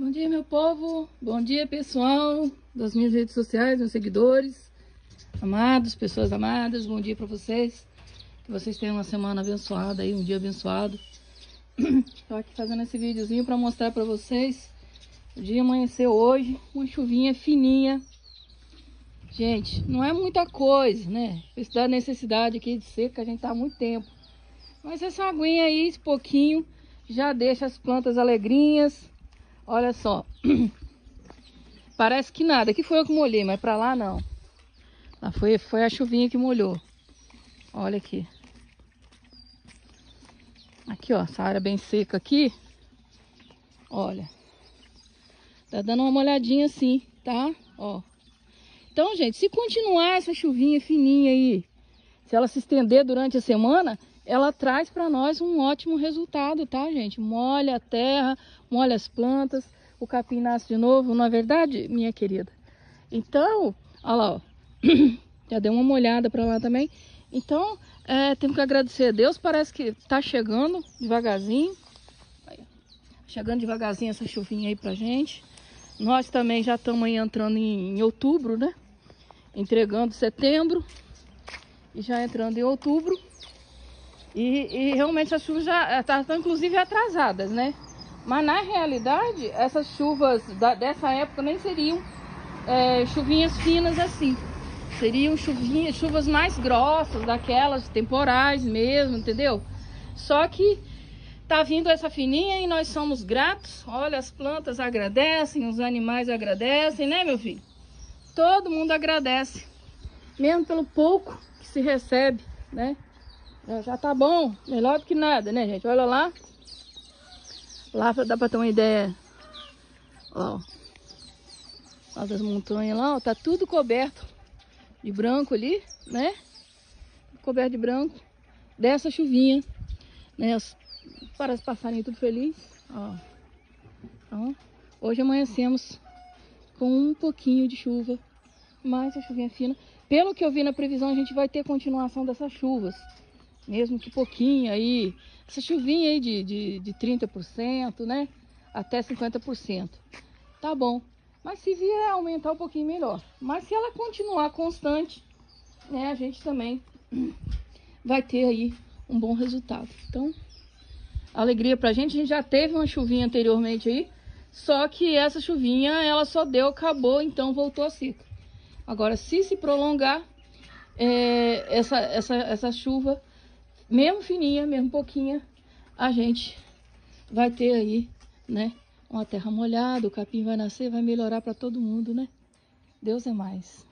Bom dia, meu povo. Bom dia, pessoal das minhas redes sociais, meus seguidores, amados, pessoas amadas. Bom dia para vocês. Que vocês tenham uma semana abençoada aí, um dia abençoado. Estou aqui fazendo esse videozinho para mostrar para vocês. O dia amanheceu hoje, uma chuvinha fininha. Gente, não é muita coisa, né? Isso da necessidade aqui de seca, a gente tá há muito tempo. Mas essa aguinha aí, esse pouquinho, já deixa as plantas alegrinhas, Olha só. Parece que nada. Aqui foi eu que molhei, mas pra lá não. Lá foi, foi a chuvinha que molhou. Olha aqui. Aqui, ó. Essa área bem seca aqui. Olha. Tá dando uma molhadinha assim, tá? Ó. Então, gente, se continuar essa chuvinha fininha aí, se ela se estender durante a semana, ela traz para nós um ótimo resultado, tá, gente? Molha a terra, molha as plantas, o capim nasce de novo, não é verdade, minha querida? Então, olha lá, ó. já deu uma molhada para lá também. Então, é, temos que agradecer a Deus, parece que tá chegando devagarzinho. Chegando devagarzinho essa chuvinha aí pra gente. Nós também já estamos entrando em, em outubro, né? Entregando setembro e já entrando em outubro. E, e realmente as chuvas já estão, tá, inclusive, atrasadas, né? Mas na realidade, essas chuvas da, dessa época nem seriam é, chuvinhas finas assim. Seriam chuvinhas, chuvas mais grossas, daquelas temporais mesmo, entendeu? Só que tá vindo essa fininha e nós somos gratos. Olha, as plantas agradecem, os animais agradecem, né, meu filho? Todo mundo agradece, mesmo pelo pouco que se recebe, né? Já tá bom, melhor do que nada, né, gente? Olha lá. Lá dá pra ter uma ideia. Ó. Lá das montanhas lá, ó. Tá tudo coberto de branco ali, né? Coberto de branco. Dessa chuvinha. Né? Para os passarinhos tudo feliz. Ó. Então, hoje amanhecemos com um pouquinho de chuva. Mais a chuvinha fina. Pelo que eu vi na previsão, a gente vai ter continuação dessas chuvas mesmo que pouquinho aí, essa chuvinha aí de, de, de 30%, né? Até 50%. Tá bom. Mas se vier aumentar um pouquinho melhor. Mas se ela continuar constante, né? A gente também vai ter aí um bom resultado. Então, alegria pra gente. A gente já teve uma chuvinha anteriormente aí. Só que essa chuvinha, ela só deu, acabou, então voltou a seca. Agora, se se prolongar, é, essa, essa, essa chuva mesmo fininha, mesmo pouquinha, a gente vai ter aí, né? Uma terra molhada, o capim vai nascer, vai melhorar para todo mundo, né? Deus é mais.